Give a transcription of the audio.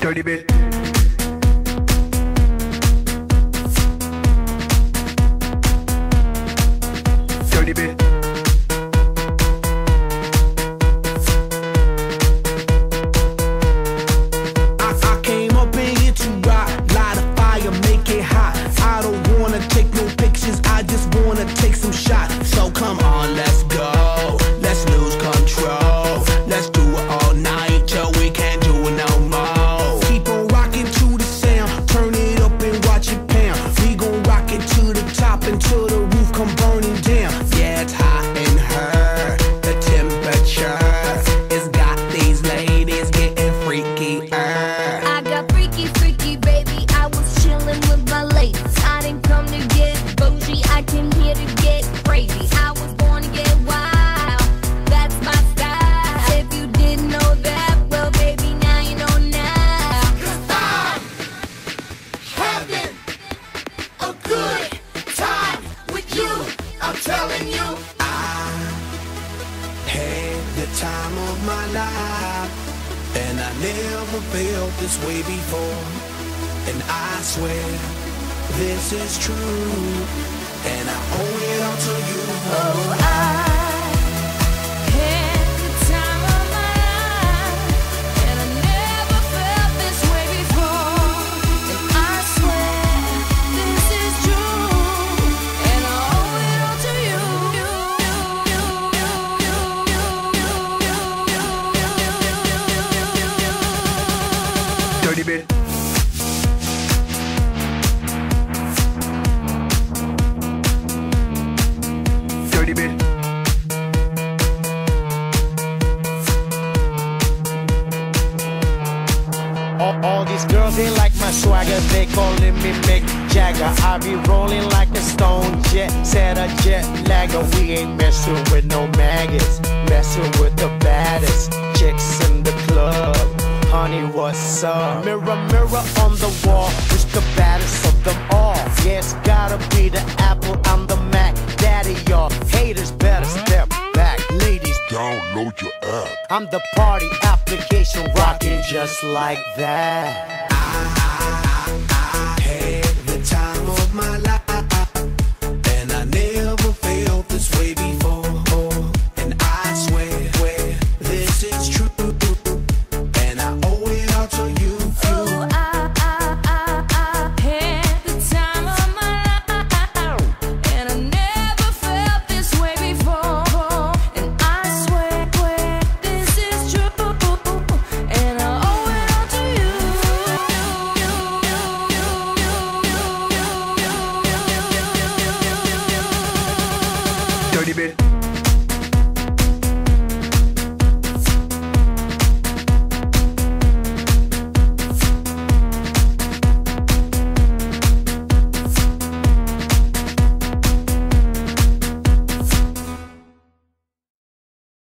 Dirty bit. time of my life. And I never felt this way before. And I swear, this is true. And I owe it. swagger, they calling me Mick Jagger. I be rolling like a stone jet, set a jet lagger. We ain't messing with no maggots, messing with the baddest chicks in the club. Honey, what's up? Mirror, mirror on the wall, who's the baddest of them all? Yeah, it's gotta be the Apple, I'm the Mac. Daddy, y'all haters better step back. Ladies, download your app. I'm the party application rocking just like that. I, I, I had the time of my life.